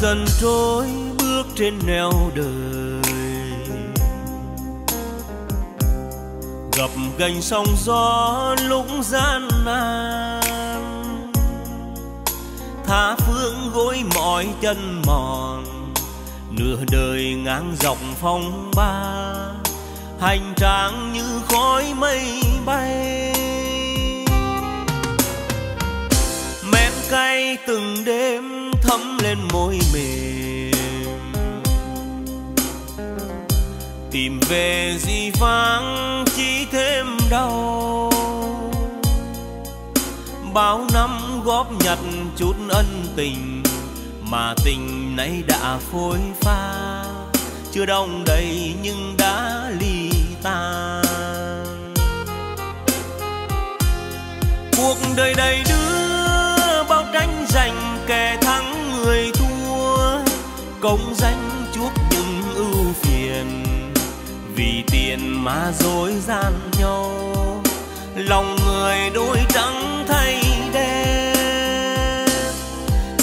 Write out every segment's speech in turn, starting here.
dần trôi bước trên nẻo đời. Gặp gành sóng gió lúc gian nan, tha phương gối mỏi chân mòn, nửa đời ngang dọc phong ba, hành trang như khói mây bay. Men cay từng đêm thấm lên môi mềm. Tìm về gì vắng chỉ thêm đau. Bao năm góp nhặt chút ân tình, mà tình nay đã phôi pha. Chưa đông đầy nhưng đã ly tan cuộc đời đầy đưa bao tranh giành kẻ thắng công danh chuốc những ưu phiền. Vì tiền mà dối gian nhau, lòng người đôi trắng thay đen.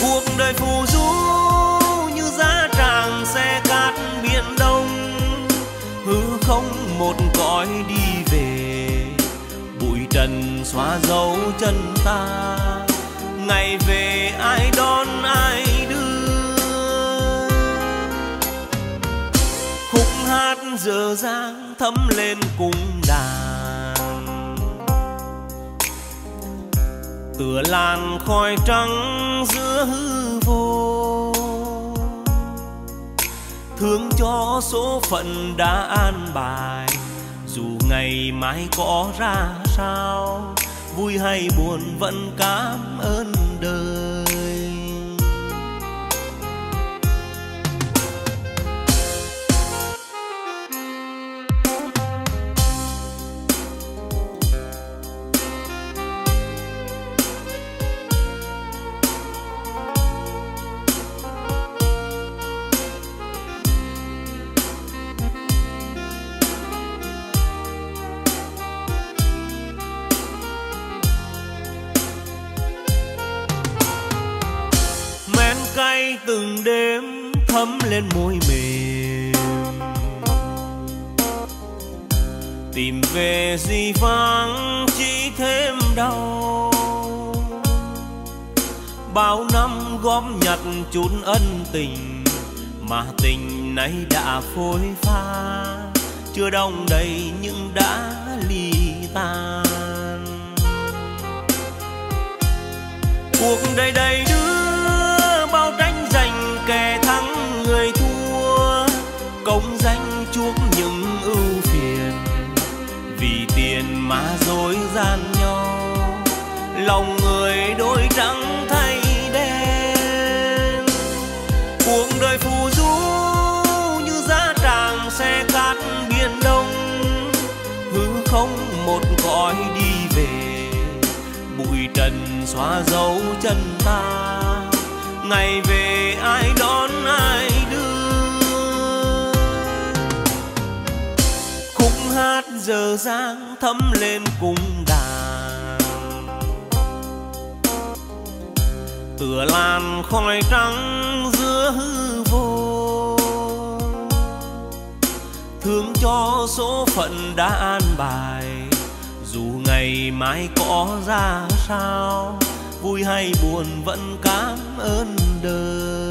Cuộc đời phù du như giá tràng xe cát biển đông, hư không một cõi đi về. Bụi trần xóa dấu chân ta, ngày về ai đón dở dang thấm lên cung đàn. Tựa làn khói trắng giữa hư vô. Thương cho số phận đã an bài, dù ngày mai có ra sao, vui hay buồn vẫn cảm ơn chút ân tình mà tình nay đã phôi pha. Chưa đông đầy nhưng đã ly tan. Cuộc đời đầy đưa bao tranh giành kẻ thắng người thua. Công danh chuốc những ưu phiền vì tiền mà dối gian nhau. Lòng người đôi trắng đời phù du như giá tràng xe cát biển đông. Hư không một cõi đi về, bụi trần xóa dấu chân ta. Ngày về ai đón ai đưa? Khúc hát giờ giang thấm lên cung đàn. Tựa làn khói trắng giữa hư vô. Thương cho số phận đã an bài, dù ngày mai có ra sao, vui hay buồn vẫn cảm ơn đời.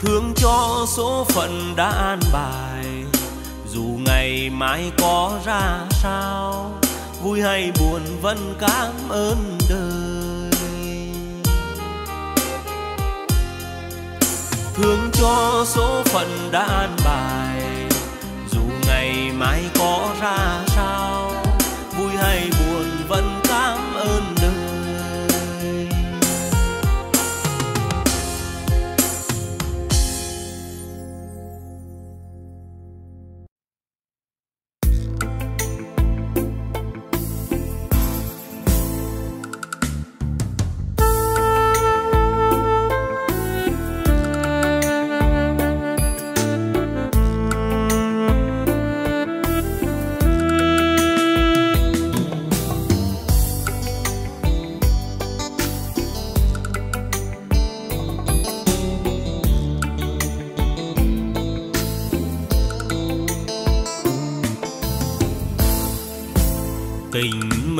Thương cho số phận đã an bài, dù ngày mai có ra sao, vui hay buồn vẫn cảm ơn đời. Thương cho số phận đã an bài. Dù ngày mai có ra sao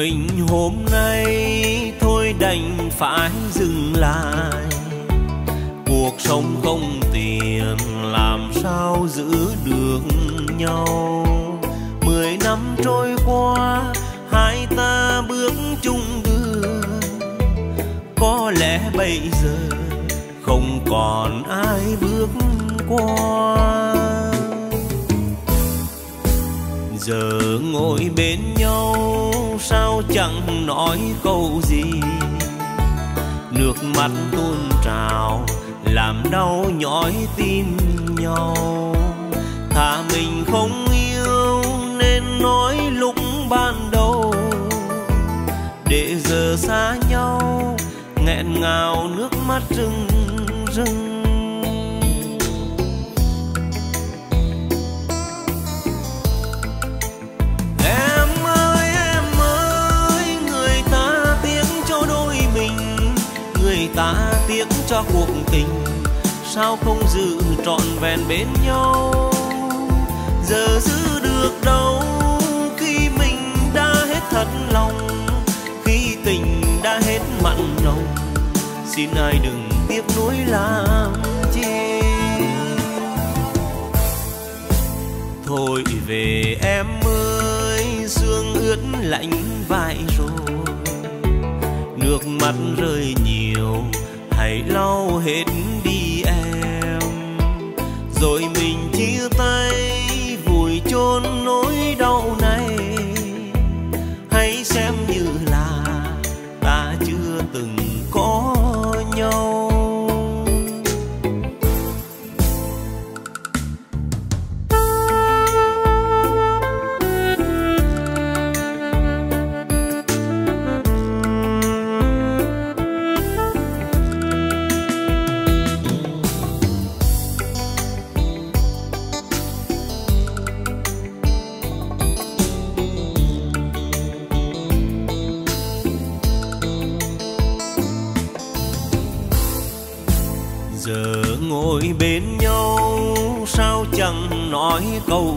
mình hôm nay thôi đành phải dừng lại. Cuộc sống không tiền, làm sao giữ được nhau? Mười năm trôi qua, hai ta bước chung đường có lẽ bây giờ không còn ai bước qua. Giờ ngồi bên nhau sao chẳng nói câu gì? Nước mắt tuôn trào, làm đau nhói tim nhau. Thà mình không yêu nên nói lúc ban đầu. Để giờ xa nhau, nghẹn ngào nước mắt rưng rưng. Ta tiếc cho cuộc tình. Sao không giữ trọn vẹn bên nhau? Giờ giữ được đâu? Khi mình đã hết thật lòng, khi tình đã hết mặn nồng, xin ai đừng tiếc nuối làm chi. Thôi về em ơi, sương ướt lạnh vai rồi nước mắt rơi nhiều, hãy lau hết đi em. Rồi mình chia tay, vùi chôn nỗi đau này. Nói câu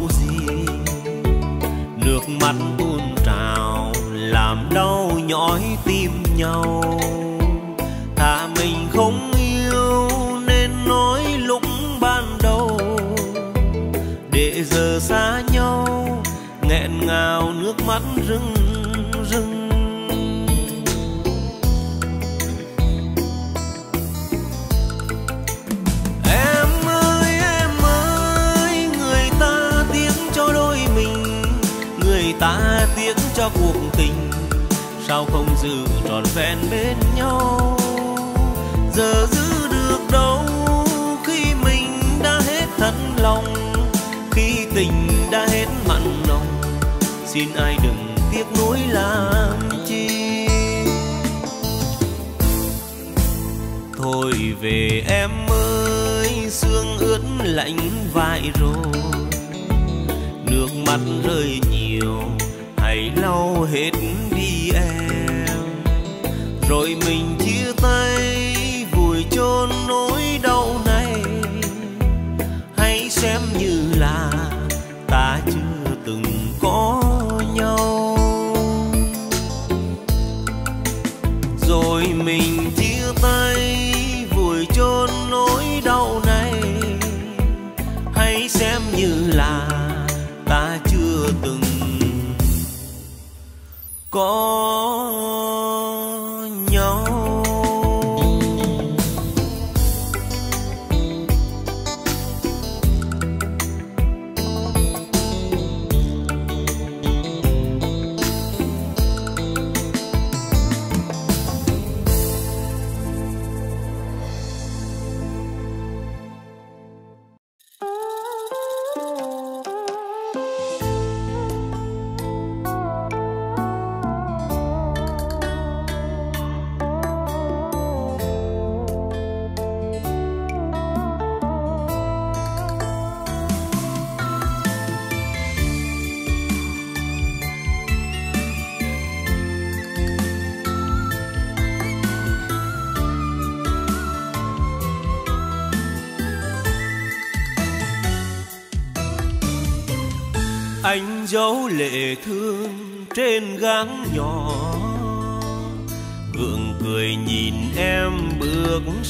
sao không giữ trọn vẹn bên nhau? Giờ giữ được đâu khi mình đã hết thật lòng khi tình đã hết mặn nồng, xin ai đừng tiếc nuối làm chi? Thôi về em ơi, sương ướt lạnh vai rồi. Nước mắt rơi nhiều, hãy lau hết em. Rồi mình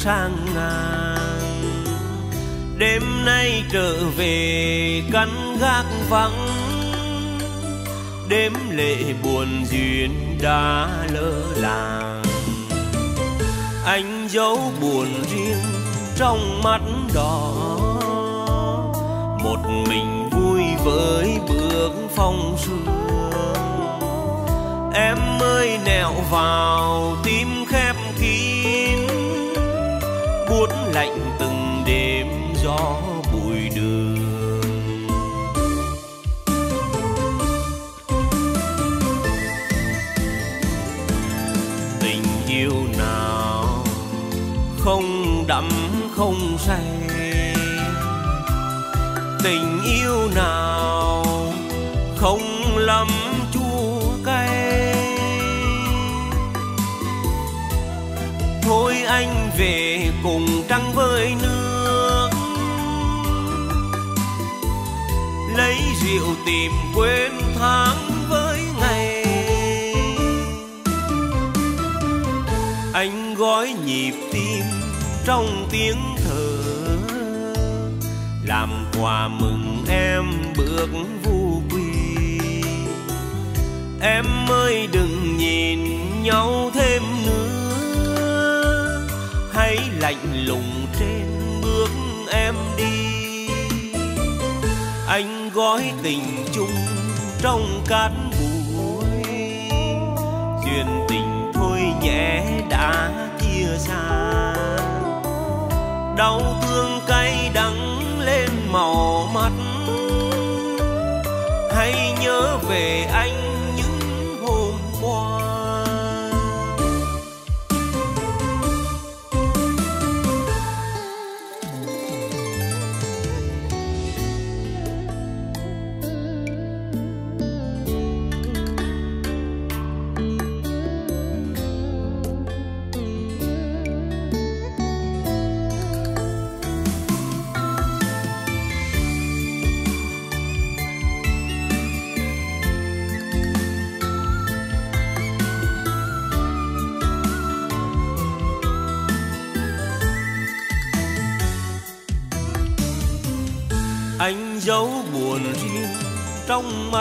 sang ngang đêm nay trở về, căn gác vắng. Đêm lệ buồn duyên đã lỡ làng. Anh giấu buồn riêng trong mắt đỏ. Một mình vui với bước phong sương. Em ơi, nẹo vào lạnh từng đêm gió bụi đường. Tình yêu nào không đắm, không say. Tình yêu nào tìm quên tháng với ngày. Anh gói nhịp tim trong tiếng thở, làm quà mừng em bước vu quy. Em ơi, đừng nhìn nhau thêm nữa, hãy lạnh lùng trên bước em đi gói tình chung trong cát bụi. Duyên tình thôi nhé, đã chia xa. Đau thương cay đắng lên màu mắt. Hãy nhớ về anh trong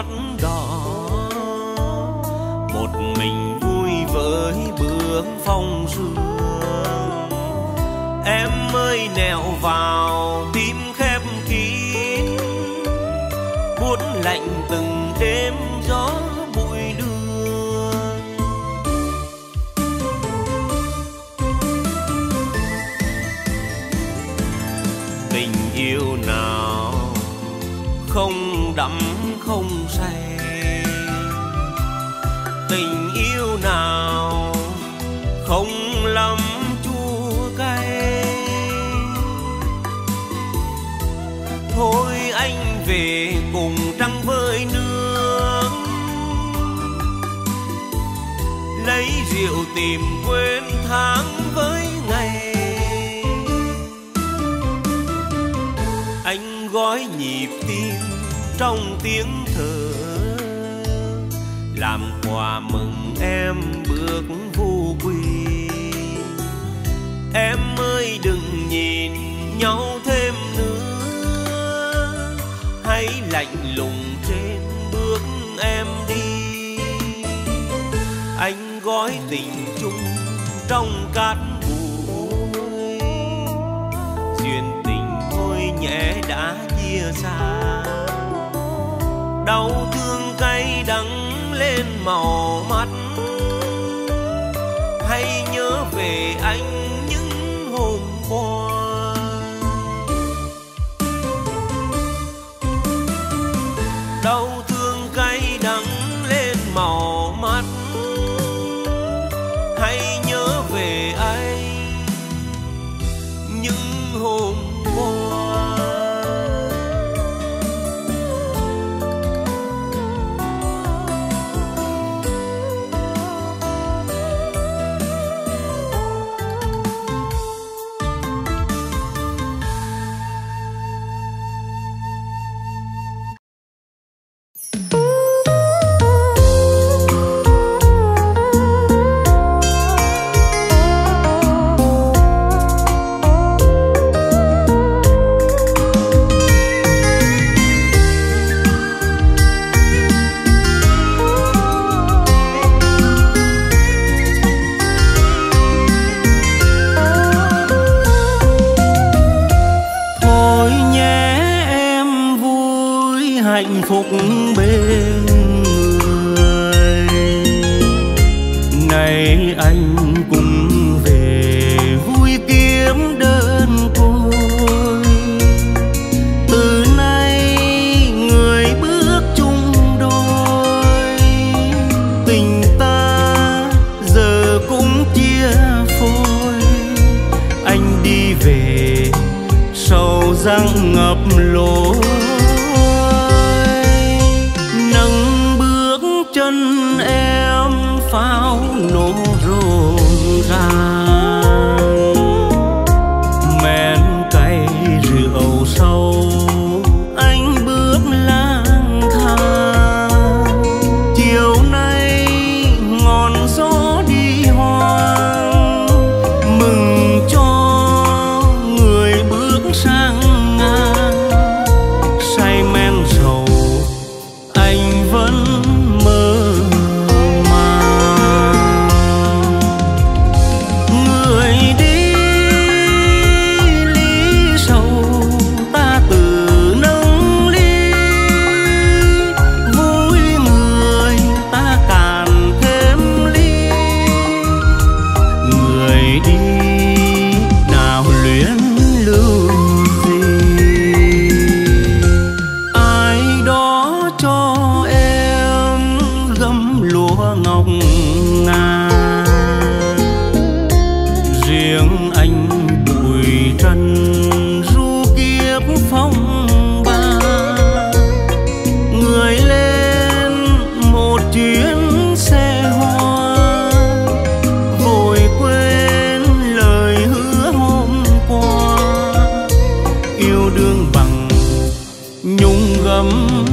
tìm quên tháng với ngày. Anh gói nhịp tim trong tiếng thở, làm quà mừng em bước vu quy. Em ơi, đừng nhìn nhau thêm nữa, hãy lạnh lùng nói tình chung trong cát bụi. Duyên tình thôi nhẹ đã chia xa. Đau thương cay đắng lên màu mắt. Hay nhớ về anh gấm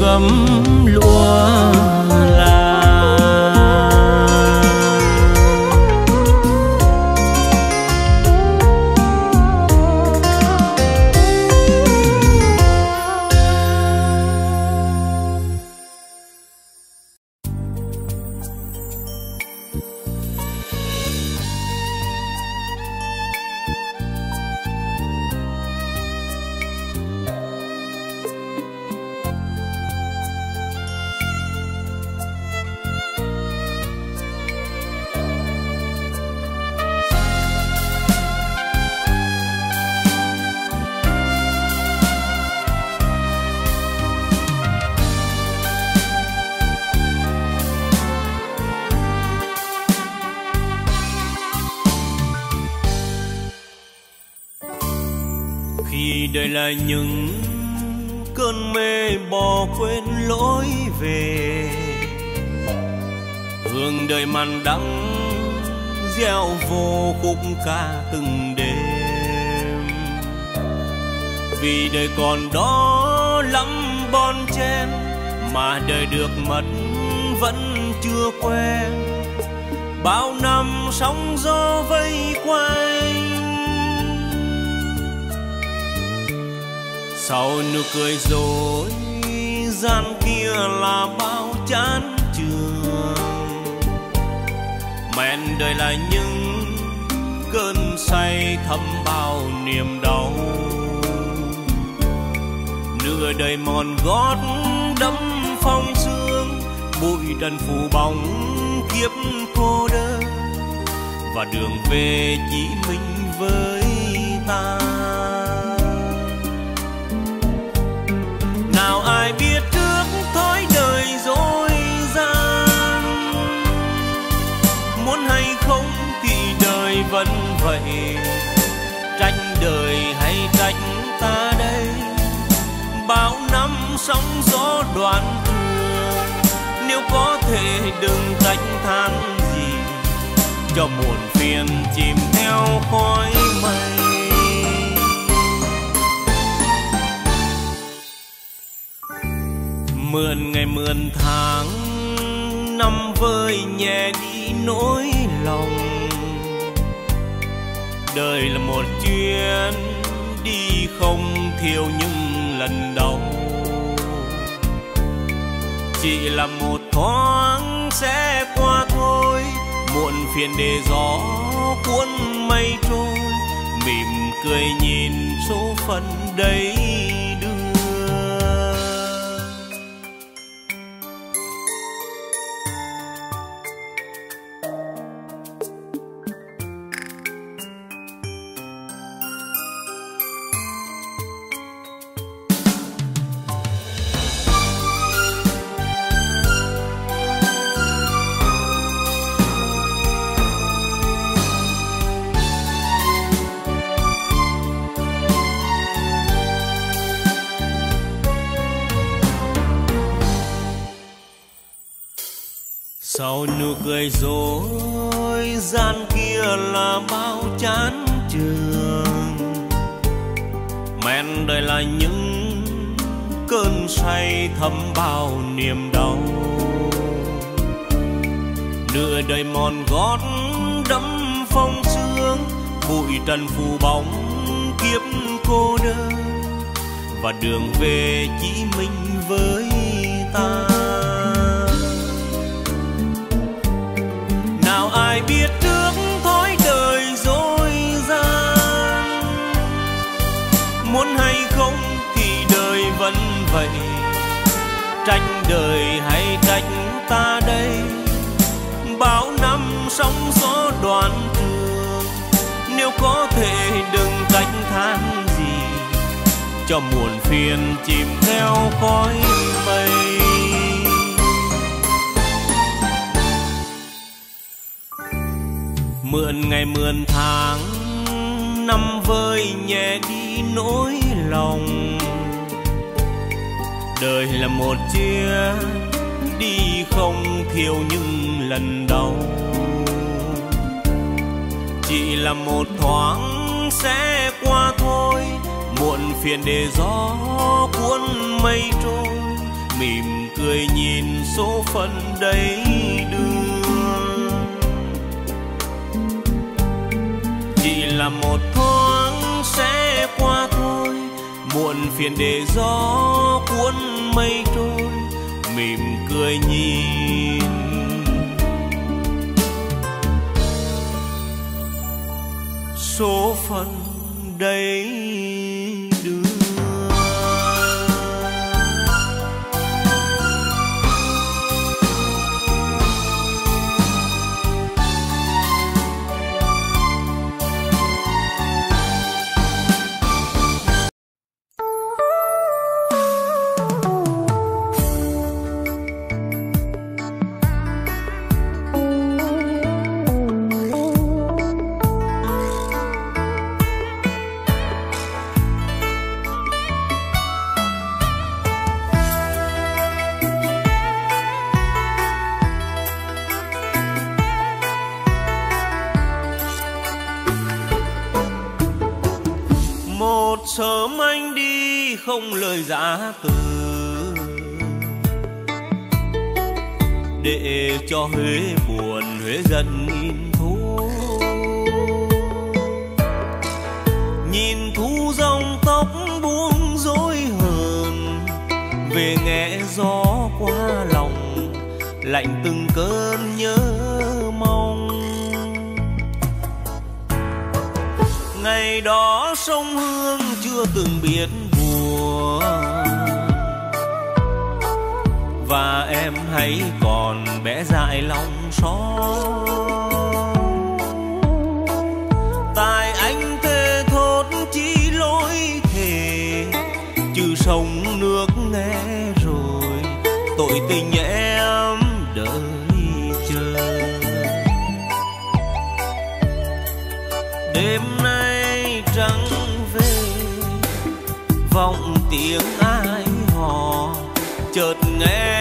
gấm lụa thế đừng trách than gì, cho muộn phiền chìm theo khói mây. Mượn ngày mượn tháng, năm vơi nhẹ đi nỗi lòng. Đời là một chuyến đi không thiếu những lần đầu chỉ là một thoáng sẽ qua thôi. Muộn phiền để gió cuốn mây trôi, mỉm cười nhìn số phận đấy. Cười dối, gian kia là bao chán trường men đời là những cơn say thấm bao niềm đau. Nửa đời mòn gót đẫm phong sương, bụi trần phù bóng kiếp cô đơn. Và đường về chỉ mình với ta. Ai biết trước thói đời dối gian? Muốn hay không thì đời vẫn vậy. Trách đời hay trách ta đây? Bao năm sóng gió đoạn trường nếu có thể đừng trách than gì, cho muộn phiền chìm theo khói mây. Mượn ngày mượn tháng, năm vơi nhẹ đi nỗi lòng. Đời là một chia, đi không thiếu những lần đau chỉ là một thoáng sẽ qua thôi, muộn phiền để gió cuốn mây trôi. Mỉm cười nhìn số phận đấy đưa chỉ là một thoáng sẽ qua thôi. Muộn phiền để gió cuốn mây trôi, mỉm cười nhìn. Số phận đây không lời giả từ. Để cho huế buồn, huế giận nhìn thu nhìn thu dòng tóc buông rối hờn, về nghe gió qua lòng, lạnh từng cơn nhớ mong. Ngày đó sông hương chưa từng biết và em hãy còn bé dại lòng xót, tại anh thề thốt chỉ lỗi thề chứ sông nước nghe rồi tội tình em đợi chờ đêm nay trắng về vọng tiếng ai hò chợt nghe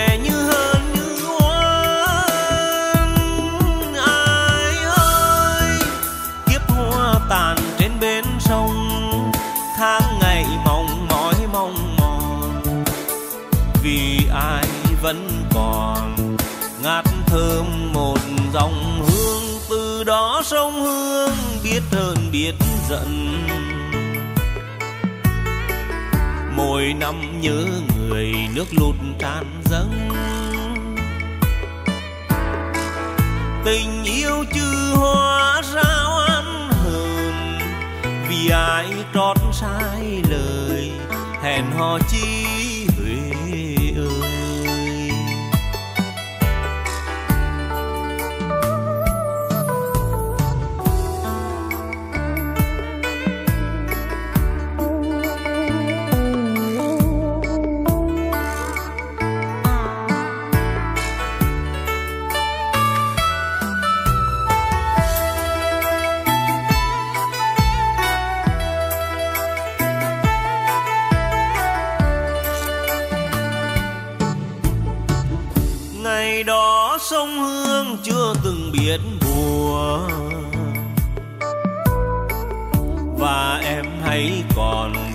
giận. Mỗi năm nhớ người nước lụt tan dâng. Tình yêu chưa hóa ra oan hờn, vì ai trót sai lời, hẹn hò chi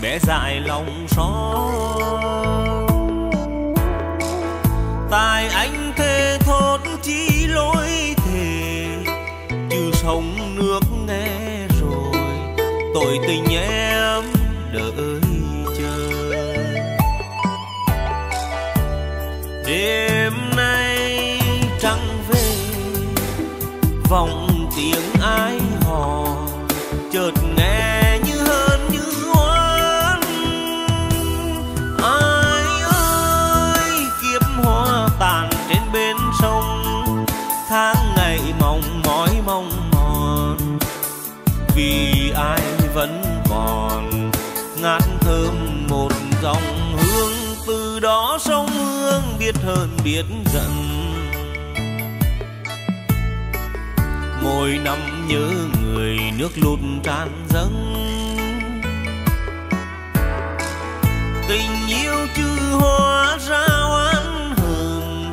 bé dại lòng xót tài anh thề thốt chỉ lối thề, chứ sông nước nghe rồi, tội tình em đợi chờ. Đêm nay trăng về, vọng tiếng ai hò, chợt nghe ngát thơm một dòng hương, từ đó sông hương biết hơn biết dần mỗi năm nhớ người nước lụt tràn dâng. Tình yêu chư hóa ra oán hờn,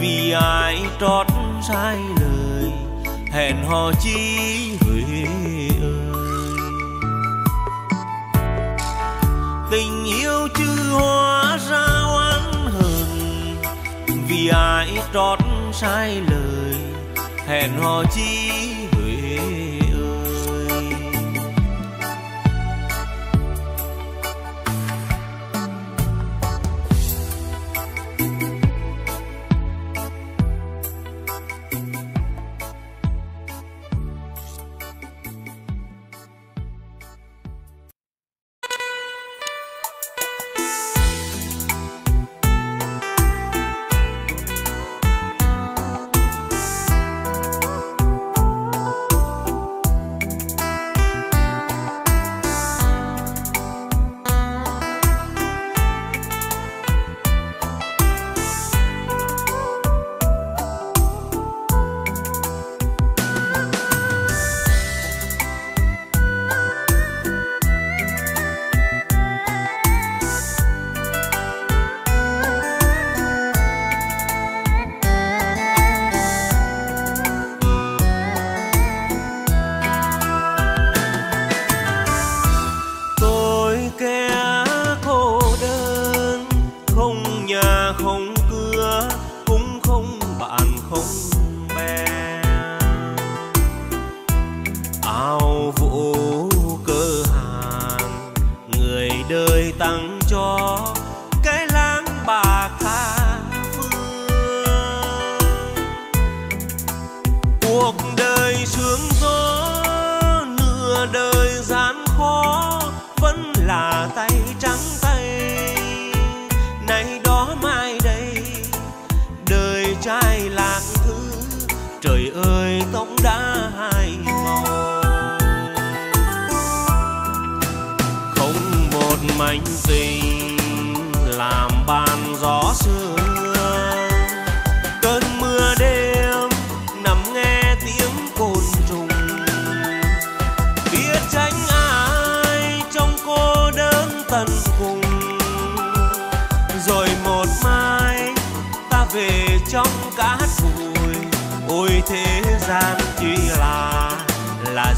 vì ai trót sai lời, hẹn hò chi huệ yêu chứ hóa ra oán hờn. Vì ai trót sai lời hẹn hò chi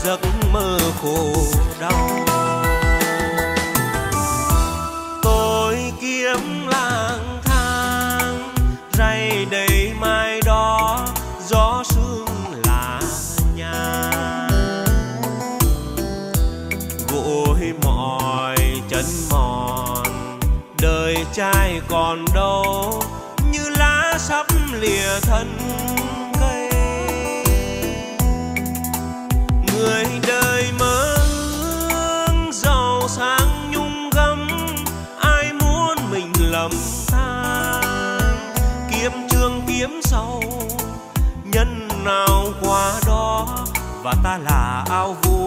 giấc mơ khổ đau. Tôi kiếm lang thang rày đầy mai đó, gió sương là nhà. Gội mỏi, chân mòn, đời trai còn đâu, như lá sắp lìa thân. và ta là ao vua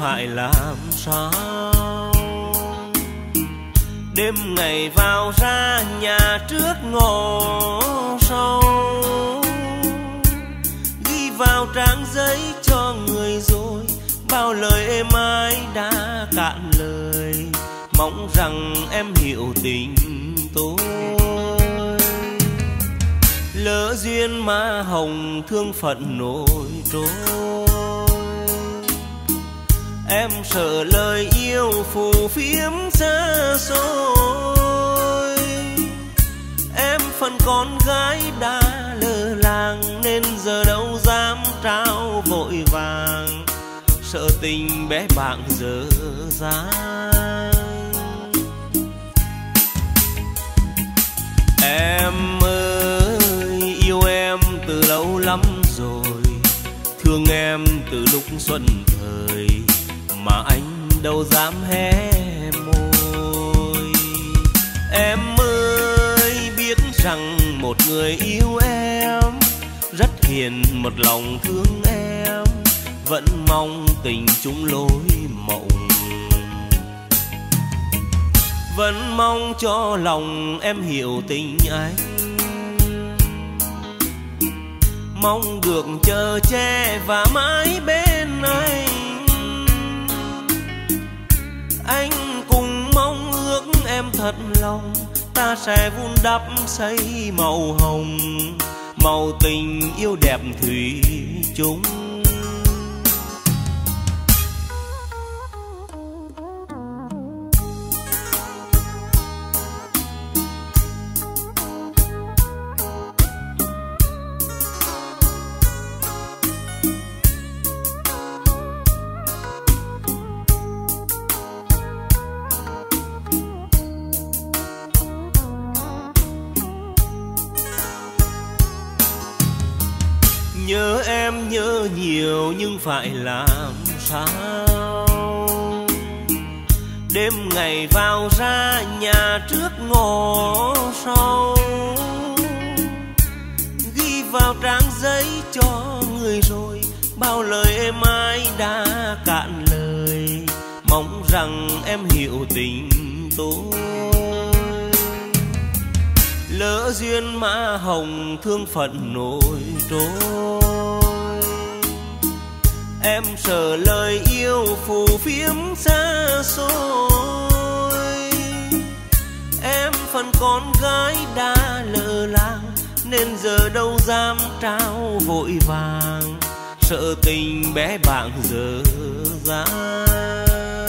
phải làm sao? Đêm ngày vào ra nhà trước ngõ sau ghi vào trang giấy cho người rồi, bao lời êm ái đã cạn lời. Mong rằng em hiểu tình tôi. Lỡ duyên má hồng thương phận nổi trôi sợ lời yêu phù phiếm xa xôi. Em phần con gái đã lơ làng, nên giờ đâu dám trao vội vàng. Sợ tình bé bạn dở dang. Em ơi, yêu em từ lâu lắm rồi. Thương em từ lúc xuân mà anh đâu dám hé môi. Em ơi, biết rằng một người yêu em rất hiền, một lòng thương em, vẫn mong tình chung lối mộng. Vẫn mong cho lòng em hiểu tình anh. Mong được chờ che và mãi bên anh anh cùng mong ước em thật lòng. Ta sẽ vun đắp xây màu hồng, màu tình yêu đẹp thủy chung. Phải làm sao? Đêm ngày vào ra nhà trước ngõ sau, ghi vào trang giấy cho người rồi, bao lời em ai đã cạn lời. Mong rằng em hiểu tình tôi. Lỡ duyên mã hồng thương phận nổi trôi em sợ lời yêu phù phiếm xa xôi. Em phần con gái đã lỡ làng, nên giờ đâu dám trao vội vàng. Sợ tình bé bạn dở dang.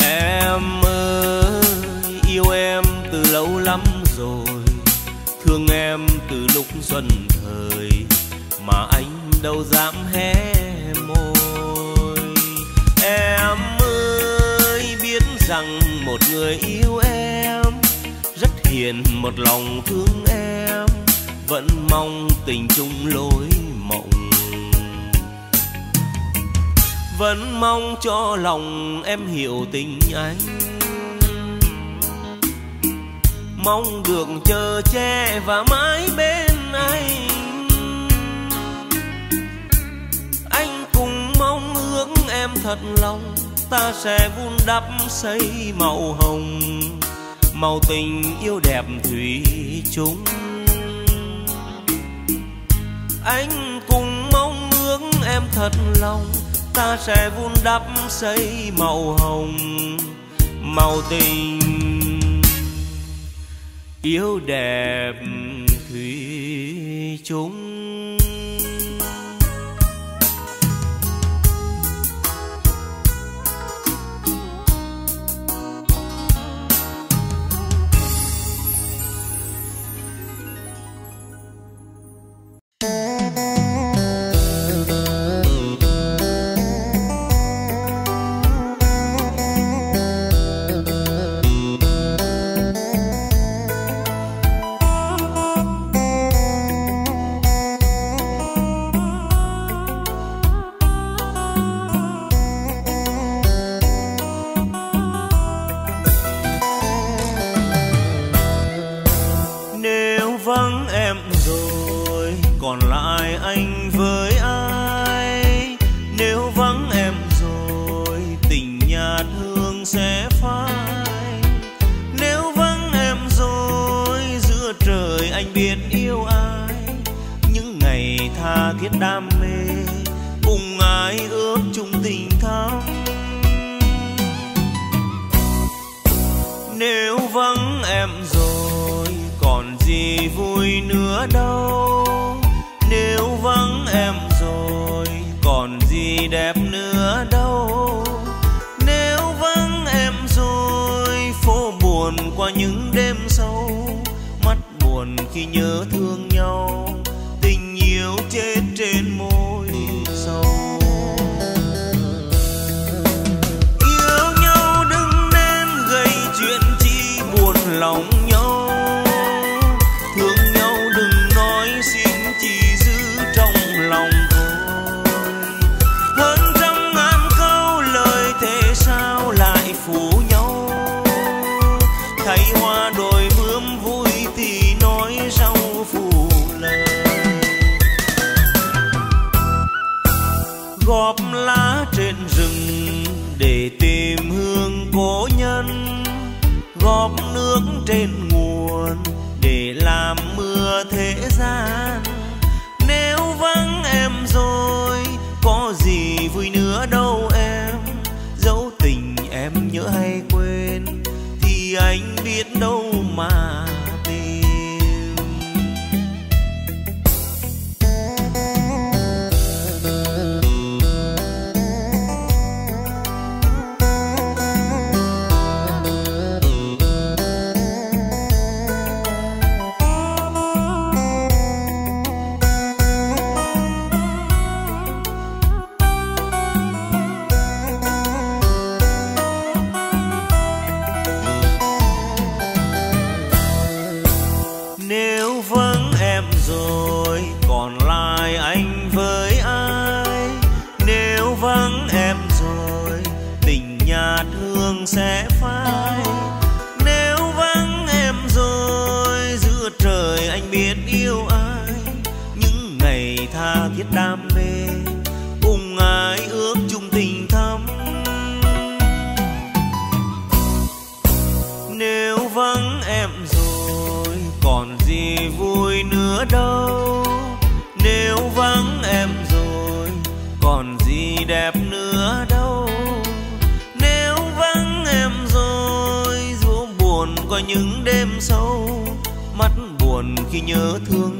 Em ơi, yêu em từ lâu lắm rồi. Thương em từ lúc xuân mà anh đâu dám hé môi. Em ơi, biết rằng một người yêu em rất hiền, một lòng thương em vẫn mong tình chung lối mộng. Vẫn mong cho lòng em hiểu tình anh. Mong được chờ che và mãi bên anh. Em thật lòng, ta sẽ vun đắp xây màu hồng, màu tình yêu đẹp thủy chung. Anh cùng mong ước em thật lòng, ta sẽ vun đắp xây màu hồng, màu tình yêu đẹp thủy chung. những đêm sâu mắt buồn khi nhớ thương. những đêm sâu mắt buồn khi nhớ thương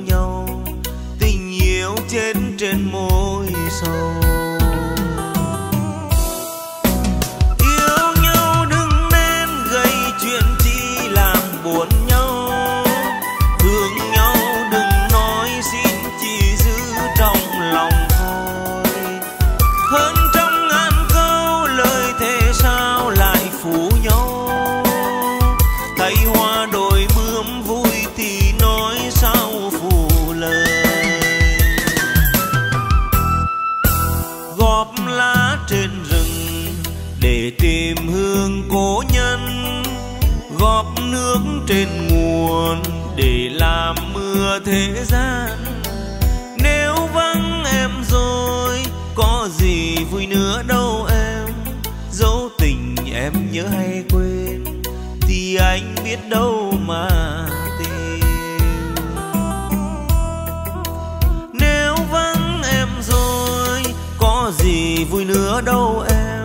đâu em?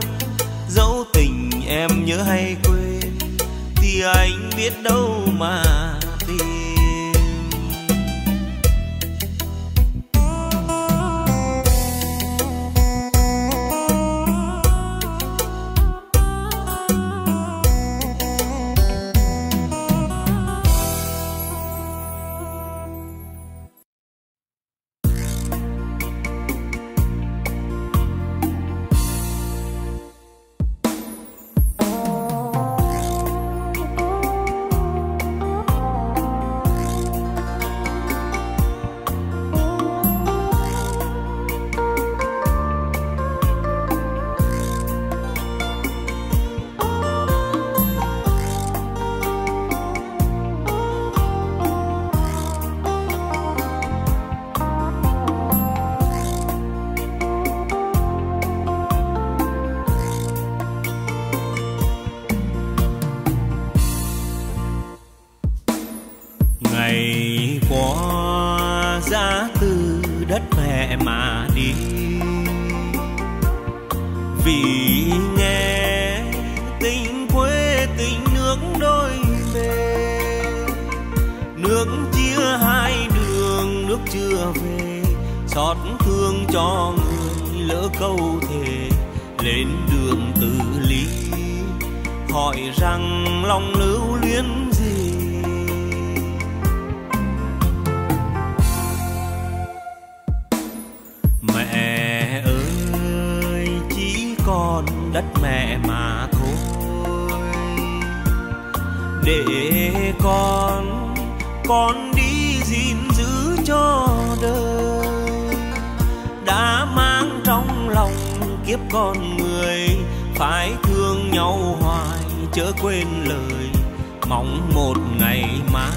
Dẫu tình em nhớ hay quên thì anh biết đâu mà mà đi. Vì nghe tình quê tình nước đôi về, nước chia hai đường, nước chưa về. Xót thương cho người lỡ câu thề, lên đường tự lý, hỏi rằng lòng lứa đất mẹ mà thôi. Để con con đi gìn giữ cho đời. Đã mang trong lòng kiếp con người, phải thương nhau hoài, chớ quên lời mong một ngày mai.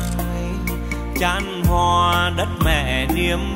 Chan hoa đất mẹ niềm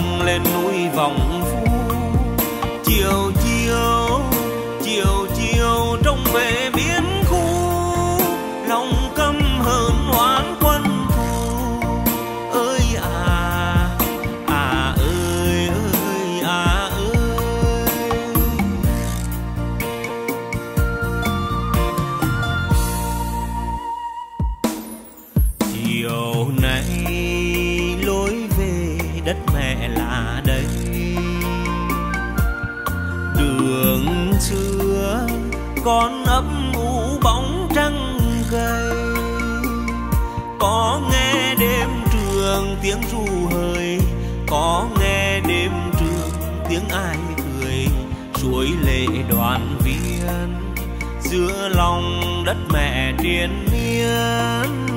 giữa lòng đất mẹ triền miên.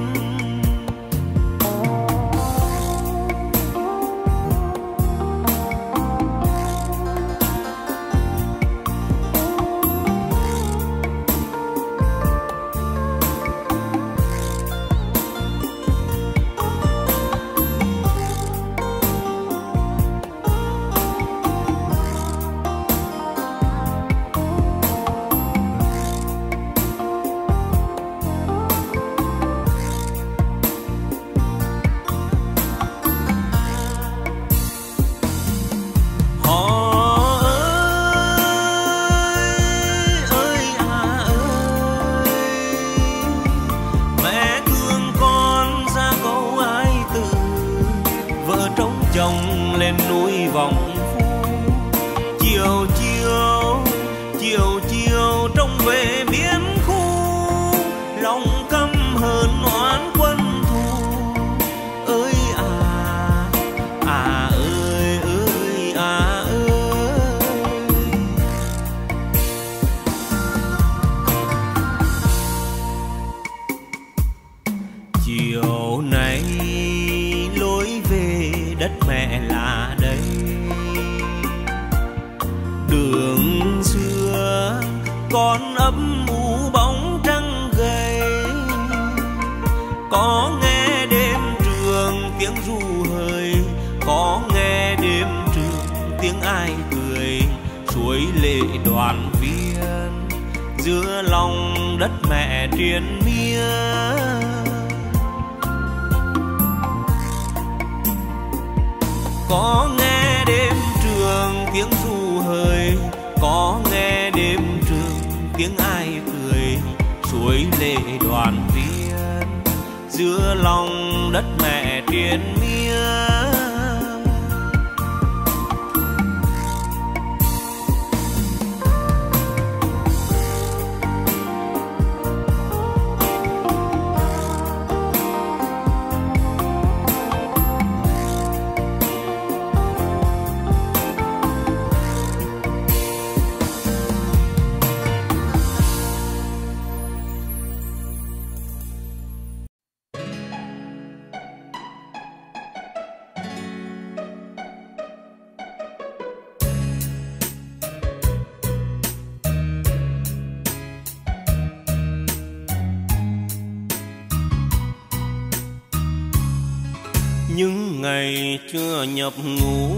Chưa nhập ngủ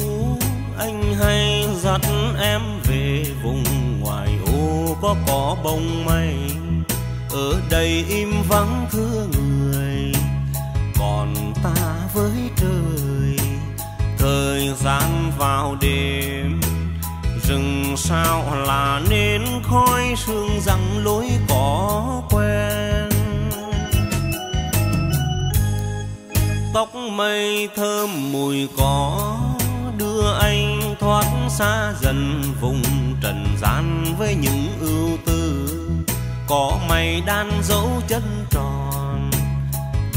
anh hay dắt em về vùng ngoài ô có cỏ bông mây. Ở đây im vắng thưa người, còn ta với trời. Thời gian vào đêm, rừng sao là nên khói sương răng lối cỏ quen. Tóc mây thơm mùi cỏ đưa anh thoát xa dần vùng trần gian với những ưu tư. Có mây đan dấu chân tròn,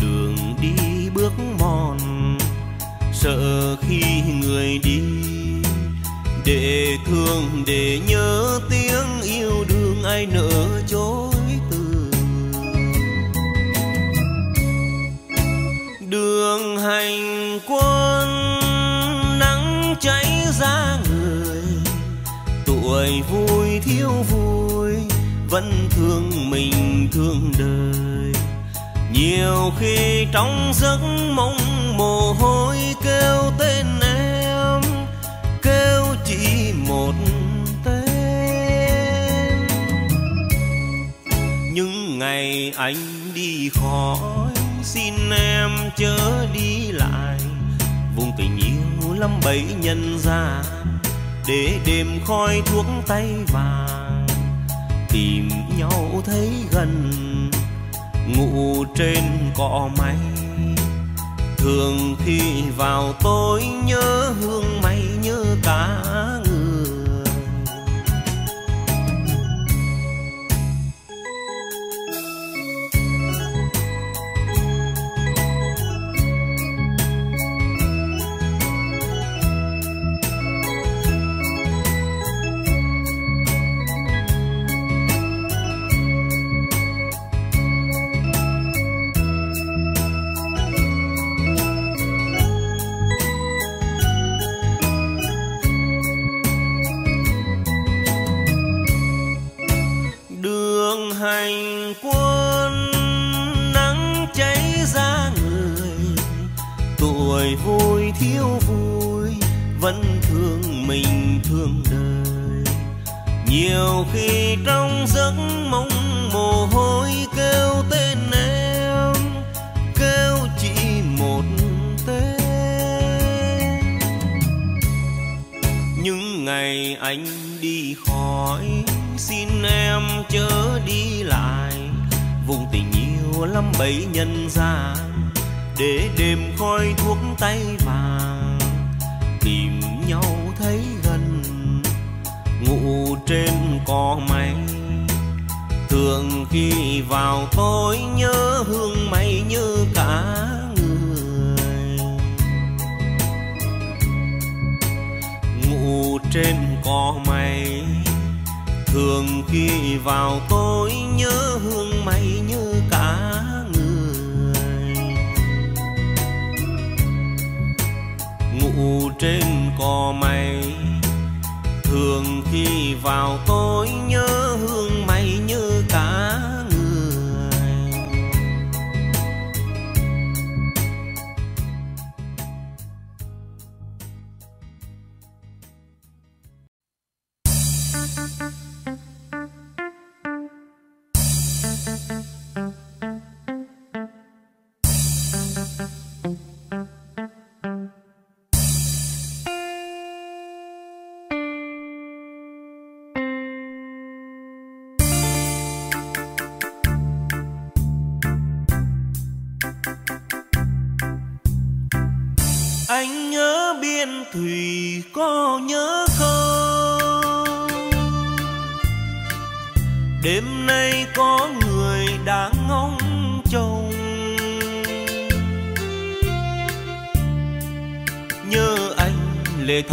đường đi bước mòn. Sợ khi người đi, để thương, để nhớ tiếng yêu đương ai nỡ đường hành quân, nắng cháy ra người. Tuổi vui, thiếu vui, vẫn thương mình thương đời. Nhiều khi trong giấc mộng mồ hôi kêu tên em, kêu chỉ một tên. Những ngày anh đi khỏi xin em chớ đi lại. Vùng tình yêu lắm bẫy nhân gian để đêm khói thuốc tay vàng. Tìm nhau thấy gần, ngủ trên cỏ mây. Thường khi vào tối nhớ hương mây nhớ cả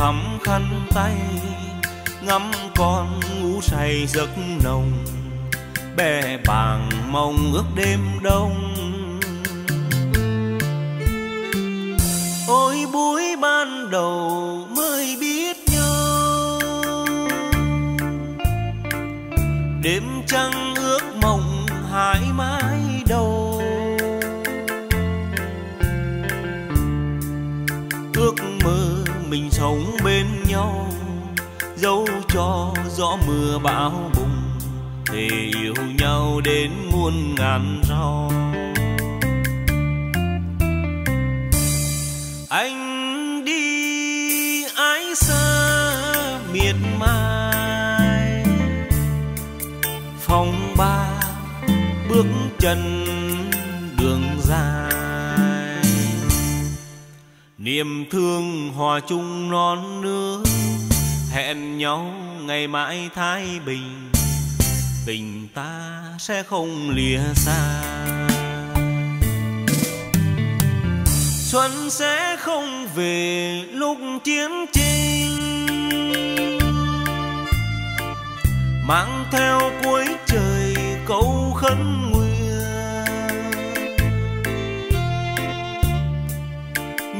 thắm khăn tay, ngắm con ngủ say giấc nồng, bè bàng mong ước đêm đông. Ôi buổi ban đầu mới biết nhau đêm trăng ước mộng hai mái đầu. Ước mơ mình sống bên nhau dẫu cho gió mưa bão bùng thề yêu nhau đến muôn ngàn rau. Anh đi ái xa miệt mài phòng ba bước chân niềm thương hòa chung non nước, hẹn nhau ngày mãi thái bình. Tình ta sẽ không lìa xa. Xuân sẽ không về lúc chiến tranh. Mang theo cuối trời câu khấn nguyện.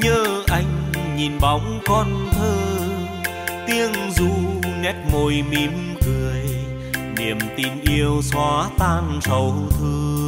Nhớ nhìn bóng con thơ. Tiếng ru nét môi mỉm cười, niềm tin yêu xóa tan sầu thương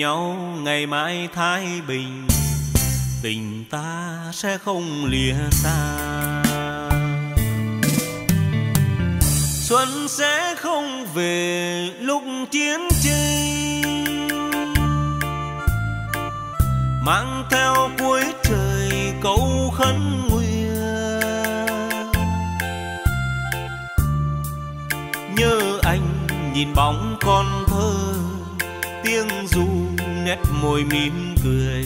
nhau ngày mai thái bình. Tình ta sẽ không lìa xa. Xuân sẽ không về lúc chiến tranh. Mang theo cuối trời câu khấn nguyện. Nhớ anh nhìn bóng con thơ, tiếng ru nét môi mỉm cười,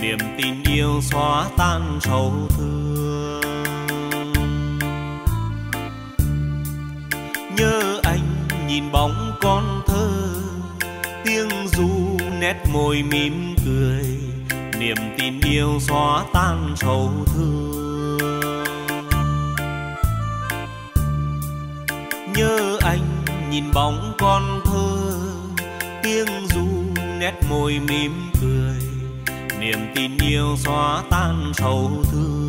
niềm tin yêu xóa tan sầu thương. Nhớ anh nhìn bóng con thơ, tiếng ru nét môi mỉm cười, niềm tin yêu xóa tan sầu thương. Nhớ anh nhìn bóng con thơ nét môi mỉm cười. Niềm tin yêu xóa tan sầu thương.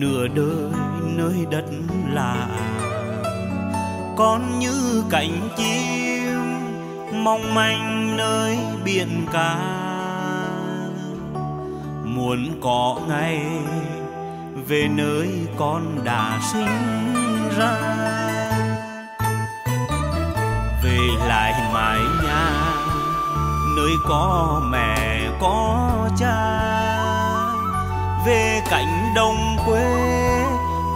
Nửa đời nơi đất lạ. Con như cánh chim mong manh nơi biển cả. Muốn có ngày về nơi con đã sinh ra. Về lại mái nhà nơi có mẹ có cha. Về cánh đồng quê,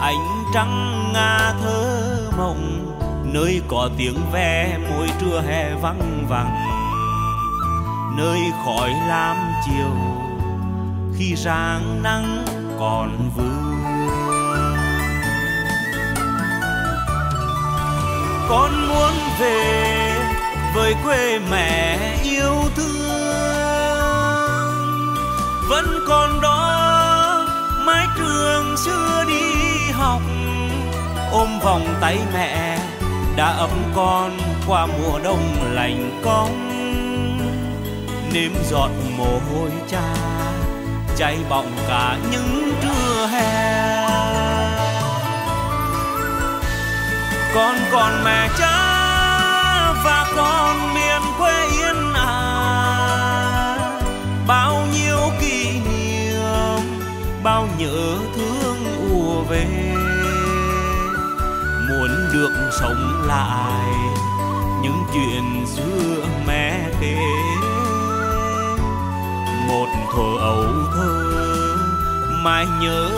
ánh trăng nga thơ mộng, nơi có tiếng ve mỗi trưa hè vắng vắng nơi khói lam chiều, khi rạng nắng còn vương. Con muốn về với quê mẹ yêu thương, vẫn còn đó mái trường xưa đi học. Ôm vòng tay mẹ đã ấm con qua mùa đông lạnh cong. Nếm giọt mồ hôi cha, cháy bỏng cả những trưa hè. Con còn mẹ cha và con mẹ bao nhớ thương ùa về. Muốn được sống lại những chuyện xưa mẹ kể. Một thuở ấu thơ mãi nhớ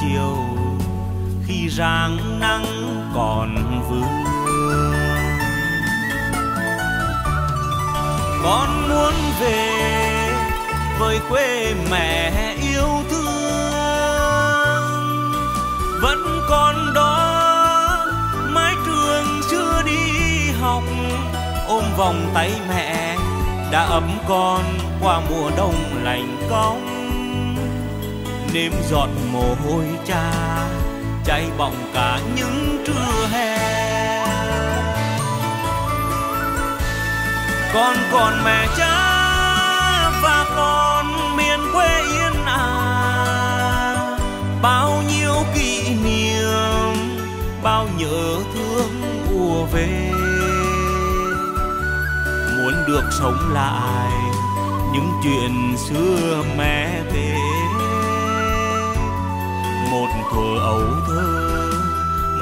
chiều, khi rạng nắng còn vương. Con muốn về với quê mẹ yêu thương. Vẫn còn đó, mái trường chưa đi học. Ôm vòng tay mẹ đã ấm con qua mùa đông lạnh cóng nếm giọt mồ hôi cha, cháy bỏng cả những trưa hè. Con còn mẹ cha và con miền quê yên à bao nhiêu kỷ niệm, bao nhớ thương ùa về. Muốn được sống lại những chuyện xưa mẹ thuở ấu thơ,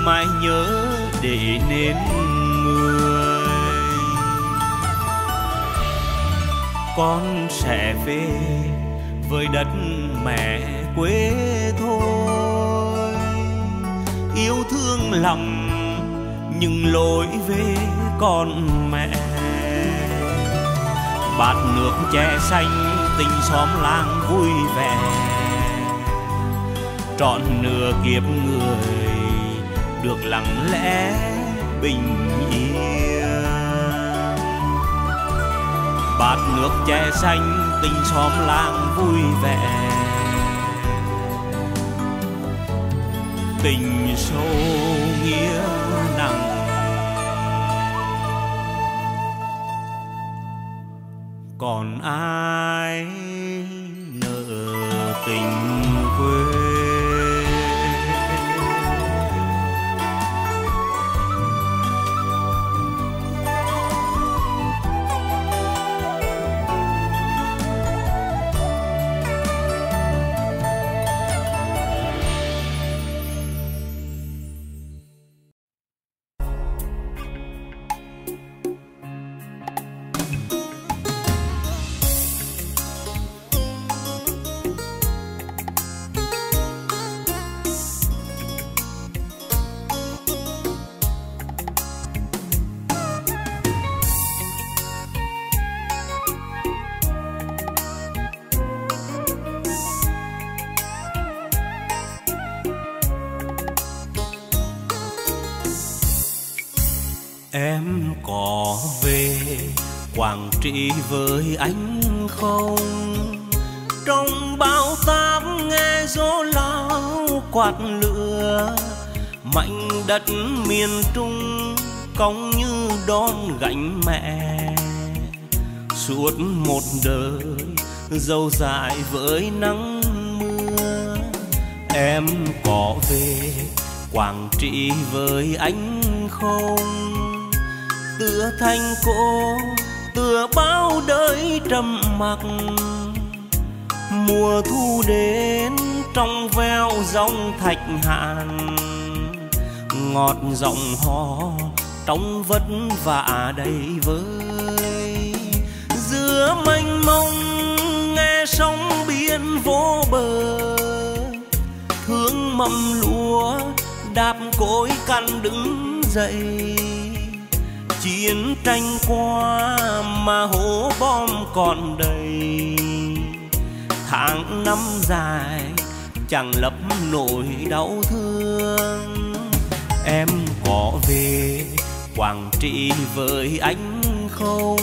mãi nhớ để nên người. Con sẽ về với đất mẹ quê thôi. Yêu thương lòng nhưng lối về con mẹ. Bát nước che xanh, tình xóm làng vui vẻ trọn nửa kiếp người được lặng lẽ bình yên. Bát nước che xanh, tình xóm làng vui vẻ. Tình sâu nghĩa nặng. Còn ai nợ tình quê? Anh không? Trong bao táp nghe gió lao quạt lửa mạnh đất miền trung cong như đón gánh mẹ. Suốt một đời dâu dài với nắng mưa, em có về quảng trị với anh không? Tựa thành cô tựa bao đời trầm mặc. Mùa thu đến trong veo dòng thạch hàn. Ngọt giọng hò trong vất vả đầy vơi. Giữa mênh mông nghe sóng biển vô bờ. Thương mầm lúa đạp cối căn đứng dậy chiến tranh qua mà hố bom còn đầy. Tháng năm dài, chẳng lấp nổi đau thương. Em có về quảng trị với anh không?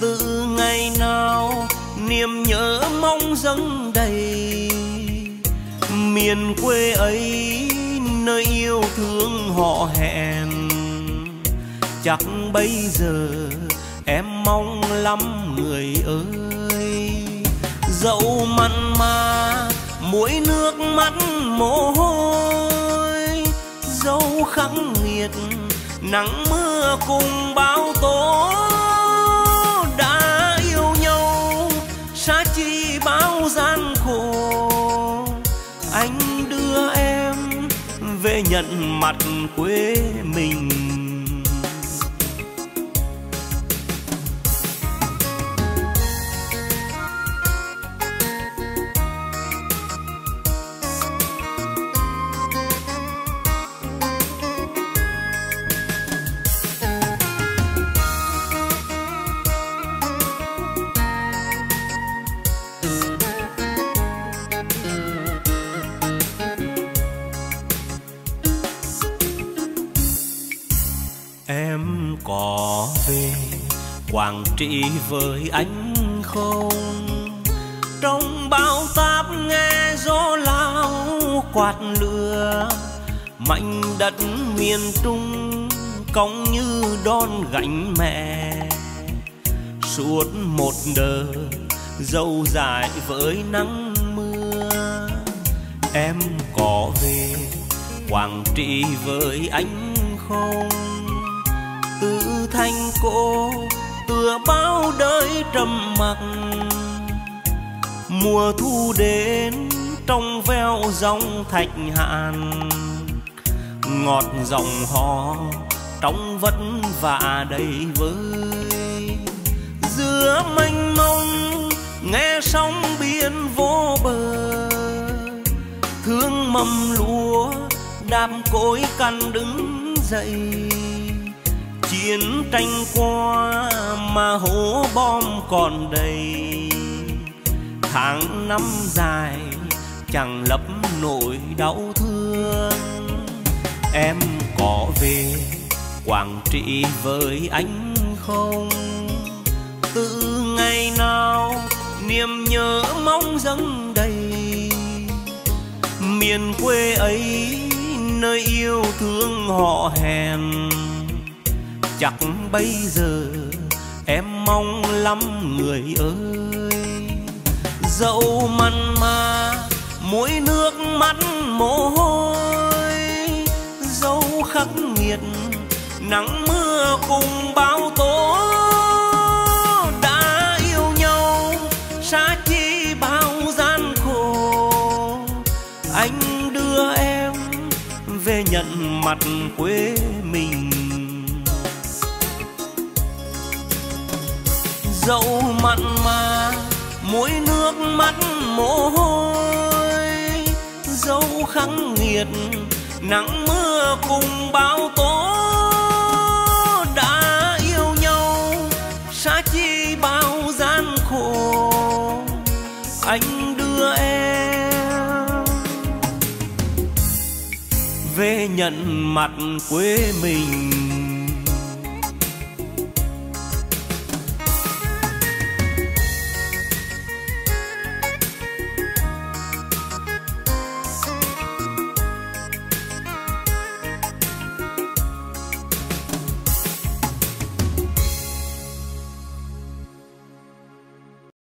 Từ ngày nào niềm nhớ mong dâng đầy? Miền quê ấy nơi yêu thương họ hẹn chắc bây giờ em mong lắm người ơi. Dẫu mặn mà mũi nước mắt mồ hôi, dẫu khắc nghiệt nắng mưa cùng bao tố đã yêu nhau xa chi bao gian khổ. Anh đưa em về nhận mặt quê mình. Trị với anh không? Trong bao táp nghe gió lao quạt lửa mạnh đất miền trung cong như đòn gánh mẹ. Suốt một đời dâu dài với nắng mưa, em có về quảng trị với anh không? Từ thành cô tựa bao đời trầm mặc. Mùa thu đến trong veo dòng thạch hàn. Ngọt dòng hò trong vất vả đầy vơi. Giữa mênh mông nghe sóng biển vô bờ. Thương mầm lúa đam cối căn đứng dậy chiến tranh qua mà hố bom còn đầy. Tháng năm dài chẳng lấp nỗi đau thương. Em có về quảng trị với anh không? Từ ngày nào niềm nhớ mong dâng đầy? Miền quê ấy nơi yêu thương họ hẹn chắc bây giờ em mong lắm người ơi. Dẫu mặn mà mỗi nước mắt mồ hôi, dẫu khắc nghiệt nắng mưa cùng bao tố đã yêu nhau, xa chi bao gian khổ. Anh đưa em về nhận mặt quê mình. Dẫu mặn mà mỗi nước mắt mồ hôi. Dẫu khắc nghiệt, nắng mưa cùng bao tố đã yêu nhau xa chi bao gian khổ, anh đưa em về nhận mặt quê mình.